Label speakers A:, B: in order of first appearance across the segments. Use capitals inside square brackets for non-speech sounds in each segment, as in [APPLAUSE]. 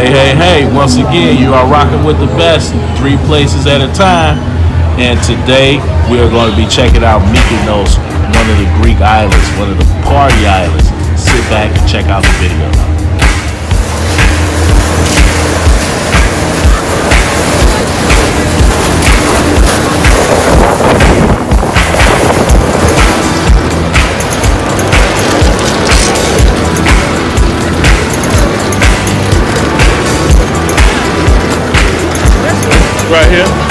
A: Hey, hey, hey, once again, you are rocking with the best, three places at a time. And today, we are going to be checking out Mykonos, one of the Greek islands, one of the party islands. Sit back and check out the video. Right here.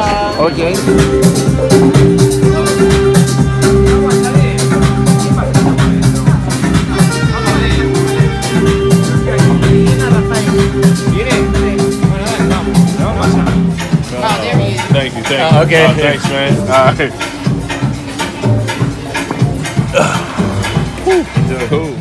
B: Okay.
A: Thank you, thank you. Uh,
B: okay.
A: Uh, thanks, man. [LAUGHS] All right.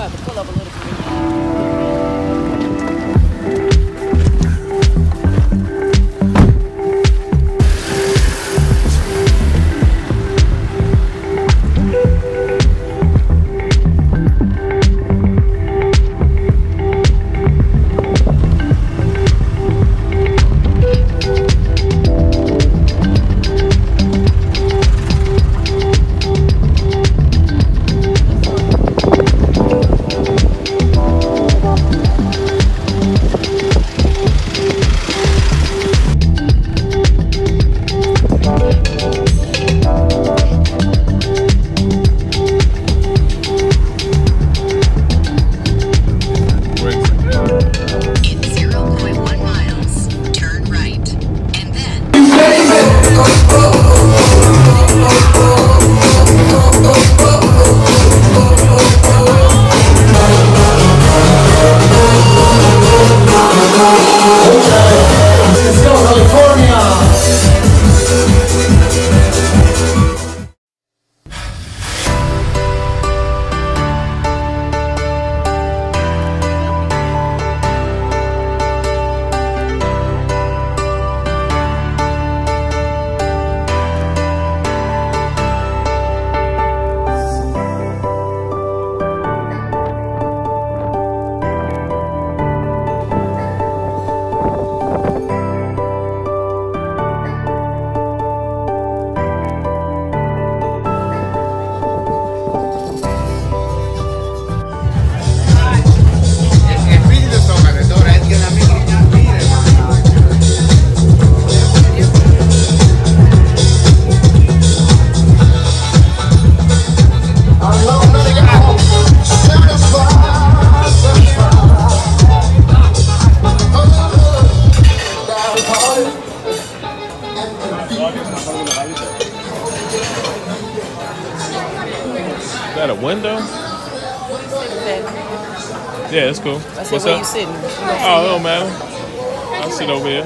A: sweat, but pull up a little bit. Dude. that a window? Yeah, that's cool.
C: I said,
A: What's
C: where
A: up?
C: you sitting?
A: Oh, it don't matter. I'll sit over here.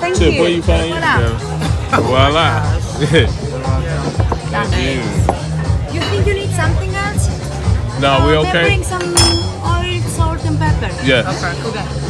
D: Thank
A: Tip,
D: you.
A: where you find you? [LAUGHS]
D: Voila.
A: Voila. Thank you.
D: You think you need something else?
A: No, we
D: Uh,
A: okay?
D: Bring some oil, salt, and pepper.
A: Yes.
C: Okay, okay.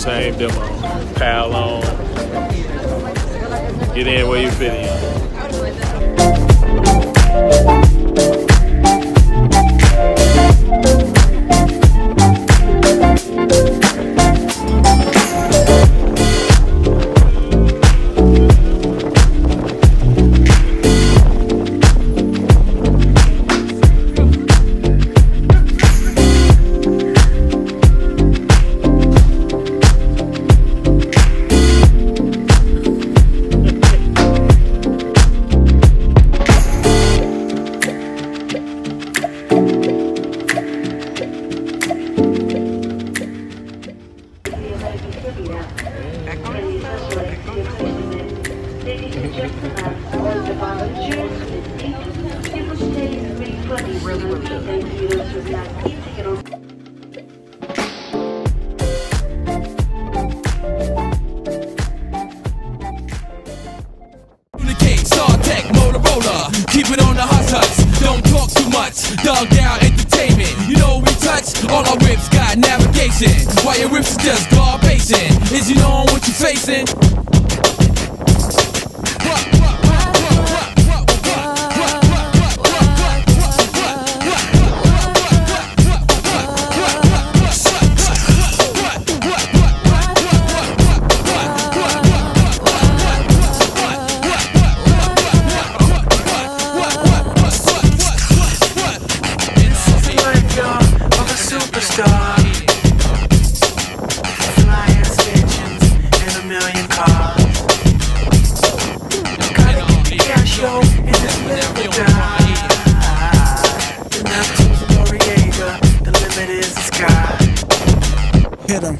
E: same demo. Pile on. Get in where you fit in.